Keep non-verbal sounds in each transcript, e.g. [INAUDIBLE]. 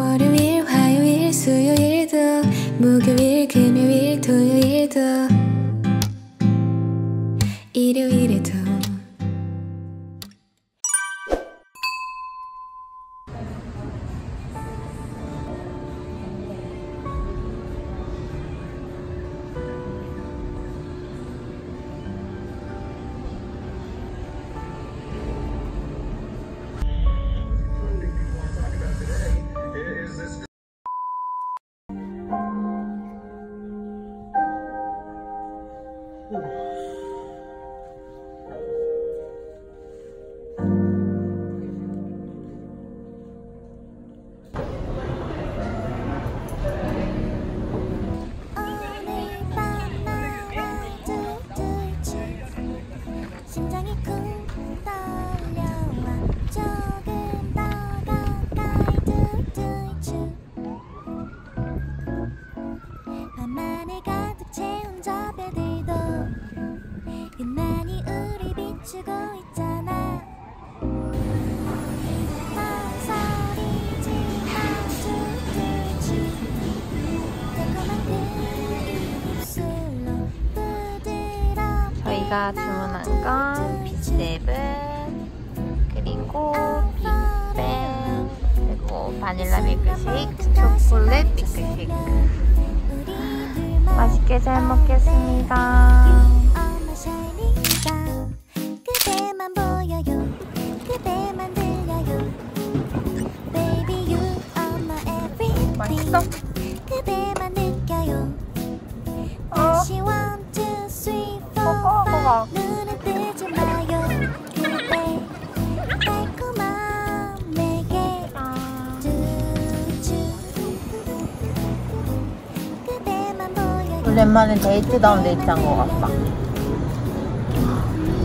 월요일 화요일 수요일도 목요일 비추고 있잖아. 저희가 주문한 건 빅세븐 그리고 빅뱅 그리고 바닐라 밀크쉐이크 초콜릿 밀크쉐이크. 맛있게 잘 먹겠습니다 그대만 보여요. 그대만 들려요. Baby you are my everything. 맛있어? 그대만 느껴요. 어? 다시 one two three four five 눈을 뜨지 마요. 그대 달콤한 내게 쭈쭈 그대만 보여요. 오랜만에 데이트다운 데이트한 것 같다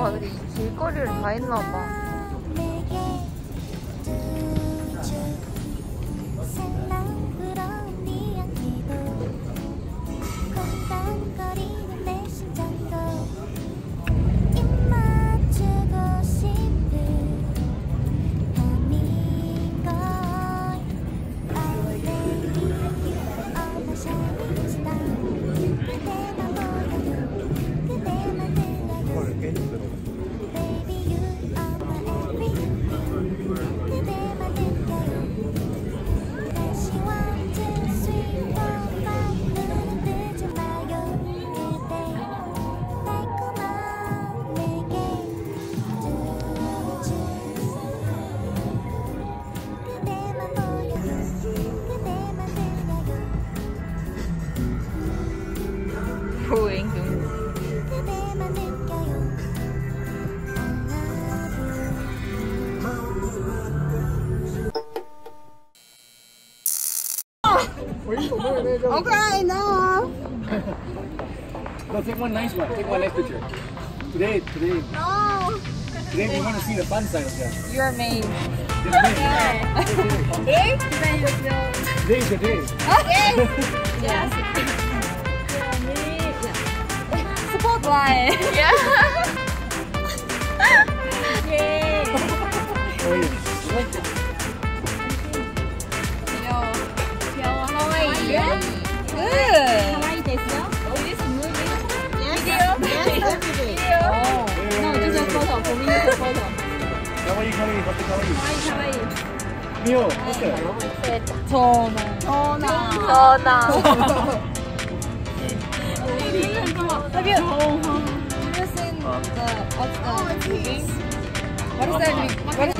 와 근데 이 길거리를 다 했나봐 [LAUGHS] Okay, no. no, take one nice one. Take one nice picture. Today, today. No. Today we want to see the fun side of that. You're mean. Today? Today is the day. Okay. [LAUGHS] Yeah. Support line. Yeah. [LAUGHS] Okay. Oh yeah. って可愛い。可愛い可愛い。みよう、どうしたよ。えっと、長男。長男。長男。Have you ever seen the Oscar? What is that? What is